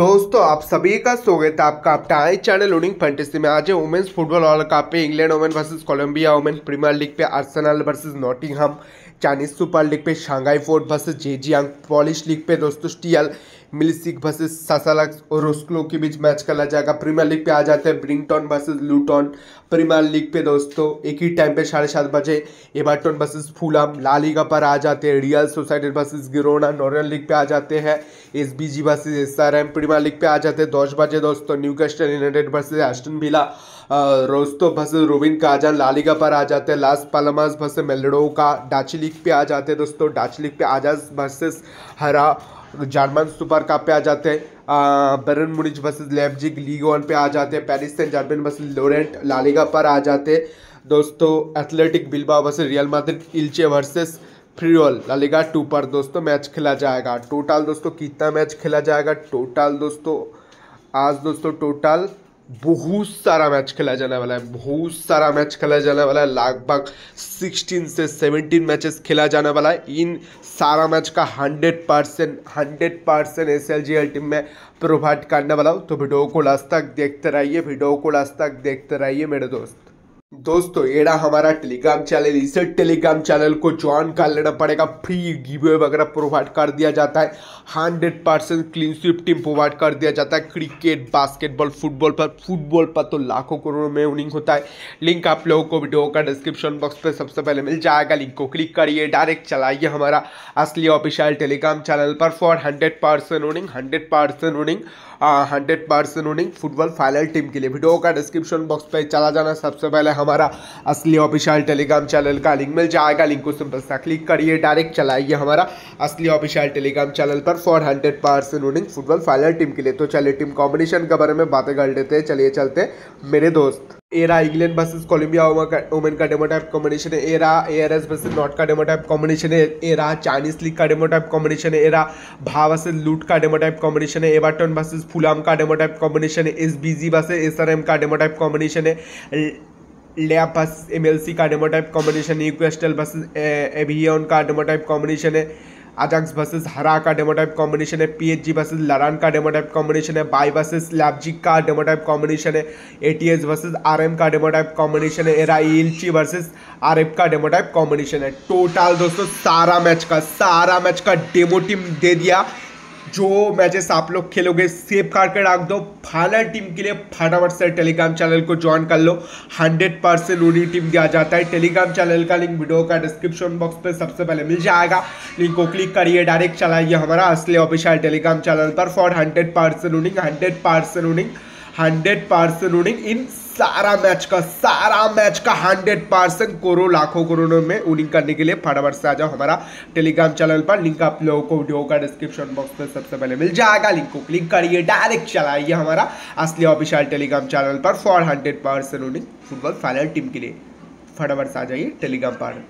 दोस्तों, आप सभी का स्वागत है आपका अपना चैनल उनिंग फैंटेसी में। आज है वुमेन्स फुटबॉल वर्ल्ड कप पे England women versus Colombia women premier league पे Arsenal versus Nottingham. Chinese super league पे Shanghai Port versus Zhejiang Polish league पे दोस्तों स्टीयल मिलिसिक वर्सेस सासालक्स और रोस्कलो के बीच मैच खेला जाएगा। प्रीमियर लीग पे आ जाते हैं Brighton versus Luton Premier League पे दोस्तों एक ही टाइम पे साढ़े सात बजे Everton versus Fulham La Liga पर आ जाते हैं। Real society versus Girona northern league पे आ जाते हैं। S B G versus S R M premier league पे आ जाते हैं। दस बजे दोस्तों Newcastle United versus Aston Villa Rostov versus Rubin Kazan La Liga पर आ जाते हैं। लास्ट पालमास वर्सेज मेलडो का डाची लीग पे आ जाते हैं दोस्तों, डाची लीग पे आजाज वर्सेस हरा, जर्मन सुपर कप पे आ जाते हैं। Bayern Munich versus Leipzig, league one पे आ जाते हैं। Paris Saint Germain versus Lorient La Liga पर आ जाते हैं। दोस्तों, Athletic Bilbao versus Real Madrid, Elche versus फ्रीओल La Liga two पर। दोस्तों, मैच खेला जाएगा। टोटल दोस्तों, कितना मैच खेला जाएगा? टोटल दोस्तों, आज दोस्तों टोटल बहुत सारा मैच खेला जाने वाला है, बहुत सारा मैच खेला जाने वाला है। लगभग 16 से 17 मैचेस खेला जाने वाला है। इन सारा मैच का 100 percent hundred percent S L team में प्रोवाइड करने वाला हूँ। तो वीडियो को लास्ट तक देखते रहिए, वीडियो को लास्ट तक देखते रहिए मेरे दोस्त। दोस्तों, एड़ा हमारा टेलीग्राम चैनल इसे टेलीग्राम चैनल को ज्वाइन कर लेना पड़ेगा। फ्री गिवे वगैरह प्रोवाइड कर दिया जाता है। Hundred percent clean sweep team provide कर दिया जाता है। क्रिकेट बास्केटबॉल फुटबॉल पर फुटबॉल पर तो लाखों करोड़ों में विनिंग होता है। लिंक आप लोगों को वीडियो का डिस्क्रिप्शन बॉक्स पर सबसे पहले मिल जाएगा। लिंक को क्लिक करिए डायरेक्ट चलाइए हमारा असली ऑफिशियल टेलीग्राम चैनल पर। For hundred percent winning hundred percent winning hundred percent winning football final team के लिए वीडियो का डिस्क्रिप्शन बॉक्स पर चला जाना। सबसे पहले हमारा असली ऑफिशियल टेलीग्राम चैनल का लिंक मिल जाएगा। लिंक को सिंपल सा क्लिक करिए, डायरेक्ट चलाइए हमारा असली ऑफिशियल टेलीग्राम चैनल पर। For hundred percent winning football final team के लिए। तो चलिए टीम कॉम्बिनेशन के बारे में बातें कर लेते हैं। चलिए चलते मेरे दोस्त। एरा इंग्लैंड वर्सेस कोलंबिया वुमेन का डेमो टाइप कॉम्बिनेशन है। Era A R S versus Nott का डेमो टाइप कॉम्बिनेशन है। एरा चाइनीज़ लीग का डेमो टाइप कॉम्बिनेशन है। एरा भा वर्सेस लूट का डेमो टाइप कॉम्बिनेशन है। एवर्टन वर्सेस फुलाम का डेमो टाइप कॉम्बिनेशन है। S B G versus S R M का डेमो टाइप कॉम्बिनेशन है। लैप एल सी का डेमो टाइप कॉम्बिनेशन यूक्वेस्टल वर्सेस एवियन का डेमो टाइप कॉम्बिनेशन है अजक्स वर्सेस हरा का डेमोटाइप कॉम्बिनेशन है पीएचजी वर्सेस लरान का डेमोटाइप कॉम्बिनेशन है बाई वर्सेस लैपजिक का डेमोटाइप कॉम्बिनेशन है एटीएस वर्सेस आरएम का डेमोटाइप कॉम्बिनेशन है एरा इल्ची वर्सेस आरएफ का डेमोटाइप कॉम्बिनेशन है टोटल दोस्तों, सारा मैच का, सारा मैच का डेमो टीम दे दिया। जो मैचेस आप लोग खेलोगे सेव करके रख दो। फाइनल टीम के लिए फटाफट से टेलीग्राम चैनल को ज्वाइन कर लो। 100 परसेंट उन्हीं टीम दिया जाता है। टेलीग्राम चैनल का लिंक वीडियो का डिस्क्रिप्शन बॉक्स पे सबसे पहले मिल जाएगा। लिंक को क्लिक करिए डायरेक्ट चलाइए। हमारा असली ऑफिशियल टेलीग्राम चैनल पर for hundred percent winning hundred percent winning hundred percent winning in सारा मैच का, सारा मैच का हंड्रेड परसेंट करोड़, लाखों करोड़ों में विनिंग करने के लिए फटाफट से आ जाओ हमारा टेलीग्राम चैनल पर। लिंक आप लोगों को वीडियो का डिस्क्रिप्शन बॉक्स में सबसे पहले मिल जाएगा। लिंक को क्लिक करिए डायरेक्ट चलाइए हमारा असली ऑफिशियल टेलीग्राम चैनल पर। For hundred percent winning football final team के लिए। फटाफट से आ जाइए टेलीग्राम पर।